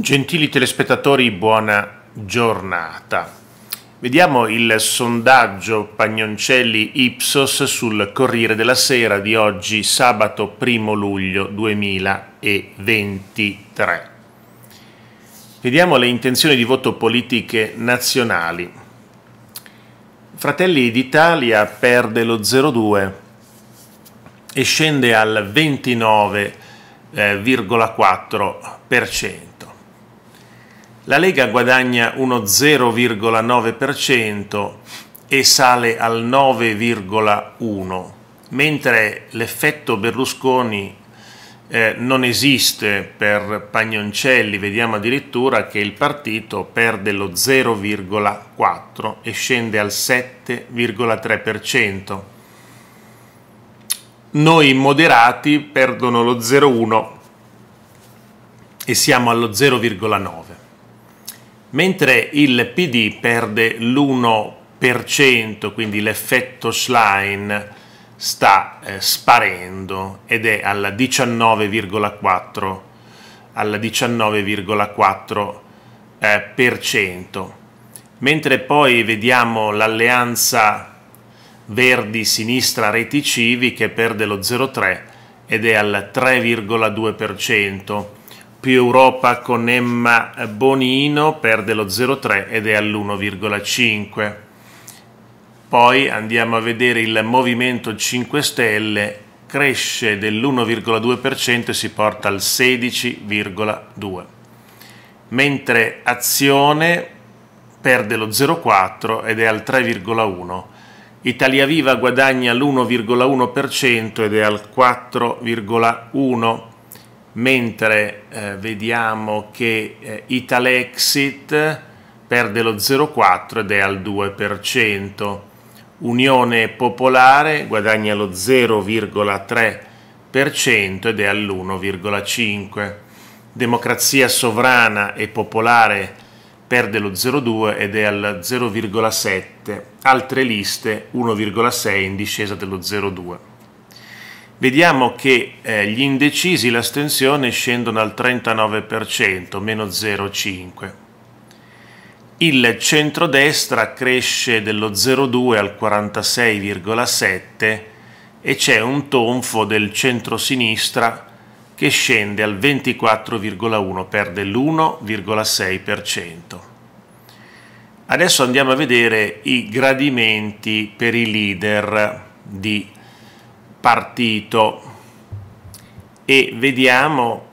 Gentili telespettatori, buona giornata. Vediamo il sondaggio Pagnoncelli Ipsos sul Corriere della Sera di oggi, sabato 1 luglio 2023. Vediamo le intenzioni di voto politiche nazionali. Fratelli d'Italia perde lo 0,2 e scende al 29,4%. La Lega guadagna uno 0,9% e sale al 9,1%, mentre l'effetto Berlusconi eh, non esiste per Pagnoncelli, vediamo addirittura che il partito perde lo 0,4% e scende al 7,3%. Noi moderati perdono lo 0,1% e siamo allo 0,9% mentre il PD perde l'1%, quindi l'effetto Schlein sta eh, sparendo ed è alla 19,4 alla 19,4 eh, per cento. Mentre poi vediamo l'alleanza Verdi Sinistra Reti Civiche perde lo 0,3 ed è al 3,2% più Europa con Emma Bonino perde lo 0,3 ed è all'1,5. Poi andiamo a vedere il Movimento 5 Stelle, cresce dell'1,2% e si porta al 16,2. Mentre Azione perde lo 0,4 ed è al 3,1. Italia Viva guadagna l'1,1% ed è al 4,1 mentre eh, vediamo che eh, Italexit perde lo 0,4 ed è al 2%, Unione Popolare guadagna lo 0,3% ed è all'1,5%, Democrazia Sovrana e Popolare perde lo 0,2 ed è al 0,7, altre liste 1,6 in discesa dello 0,2 vediamo che eh, gli indecisi l'astensione scendono al 39%, meno 0,5. Il centrodestra cresce dello 0,2 al 46,7 e c'è un tonfo del centrosinistra che scende al 24,1, perde l'1,6%. Adesso andiamo a vedere i gradimenti per i leader di partito. E vediamo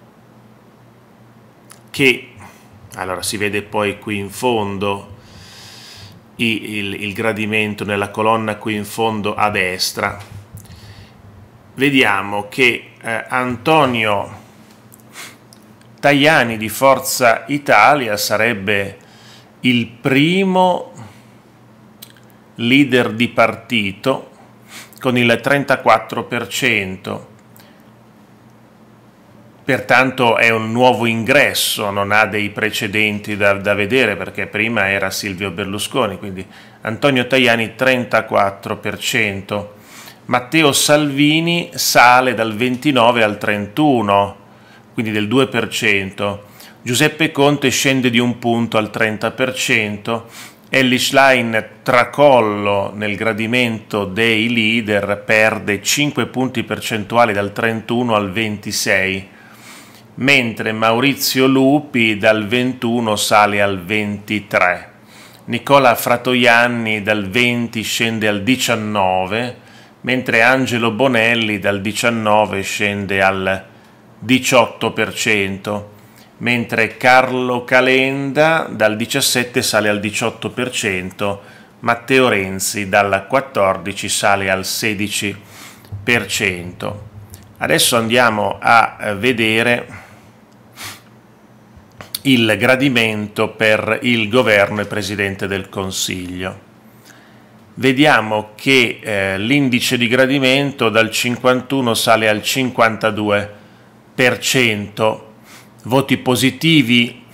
che allora si vede poi qui in fondo il, il, gradimento nella colonna qui in fondo a destra. Vediamo che eh, Antonio Tajani di Forza Italia sarebbe il primo leader di partito con il 34%. Pertanto è un nuovo ingresso, non ha dei precedenti da, da, vedere perché prima era Silvio Berlusconi, quindi Antonio Tajani 34%, Matteo Salvini sale dal 29 al 31, quindi del 2%, Giuseppe Conte scende di un punto al 30%, Ellis Line tracollo nel gradimento dei leader perde 5 punti percentuali dal 31 al 26, mentre Maurizio Lupi dal 21 sale al 23. Nicola Fratoianni dal 20 scende al 19, mentre Angelo Bonelli dal 19 scende al 18% mentre Carlo Calenda dal 17 sale al 18%, Matteo Renzi dal 14 sale al 16%. Adesso andiamo a vedere il gradimento per il governo e Presidente del Consiglio. Vediamo che eh, l'indice di gradimento dal 51 sale al 52%, Voti positivi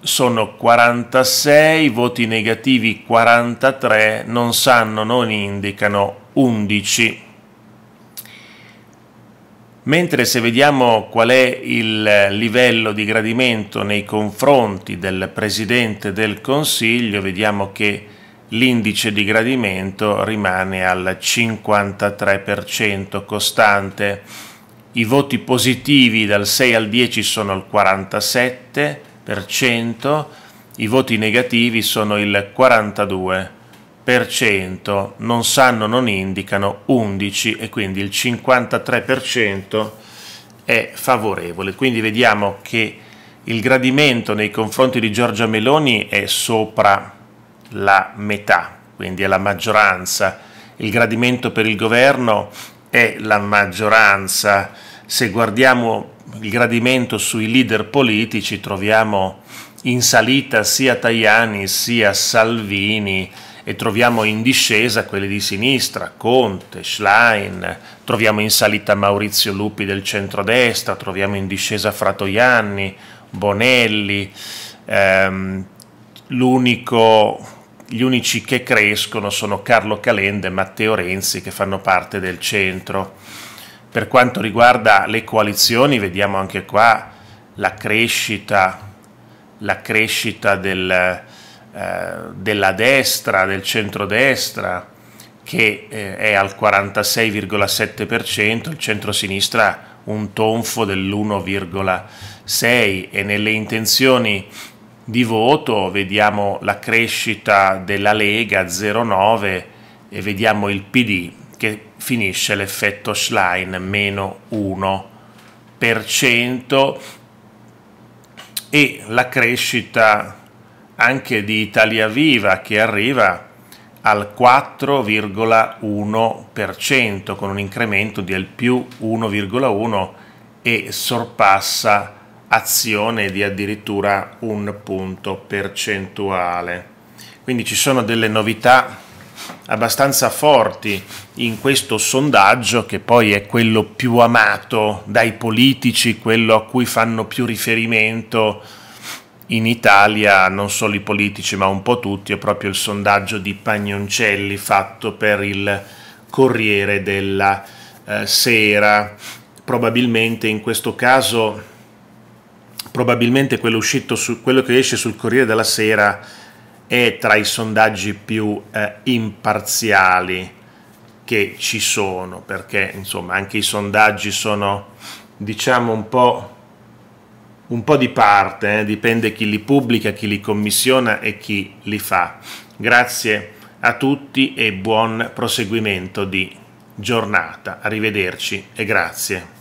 sono 46, voti negativi 43, non sanno, non indicano 11. mentre se vediamo qual è il livello di gradimento nei confronti del Presidente del Consiglio, vediamo che l'indice di gradimento rimane al 53% costante. I voti positivi dal 6 al 10 sono il 47%, i voti negativi sono il 42% non sanno, non indicano 11 e quindi il 53% è favorevole. Quindi vediamo che il gradimento nei confronti di Giorgia Meloni è sopra la metà, quindi è la maggioranza. Il gradimento per il governo è la maggioranza. Se guardiamo il gradimento sui leader politici troviamo in salita sia Tajani sia Salvini e troviamo in discesa quelli di sinistra, Conte, Schlein, troviamo in salita Maurizio Lupi del centrodestra, troviamo in discesa Fratoianni, Bonelli, ehm, l'unico gli unici che crescono sono Carlo Calenda e Matteo Renzi che fanno parte del centro. Per quanto riguarda le coalizioni, vediamo anche qua la crescita, la crescita del, eh, della destra, del centrodestra, che eh, è al 46,7%, il centro-sinistra un tonfo dell'1,6% e nelle intenzioni di voto vediamo la crescita della Lega 0,9 e vediamo il PD che finisce l'effetto Schlein meno 1% e la crescita anche di Italia Viva che arriva al 4,1% con un incremento del più 1,1 e sorpassa azione di addirittura un punto percentuale. Quindi ci sono delle novità abbastanza forti in questo sondaggio che poi è quello più amato dai politici, quello a cui fanno più riferimento in Italia, non solo i politici ma un po' tutti, è proprio il sondaggio di Pagnoncelli fatto per il Corriere della eh, Sera. Probabilmente in questo caso probabilmente quello, su, quello, che esce sul Corriere della Sera è tra i sondaggi più eh, imparziali che ci sono, perché insomma anche i sondaggi sono diciamo un po', un po di parte, eh? dipende chi li pubblica, chi li commissiona e chi li fa. Grazie a tutti e buon proseguimento di giornata. Arrivederci e grazie.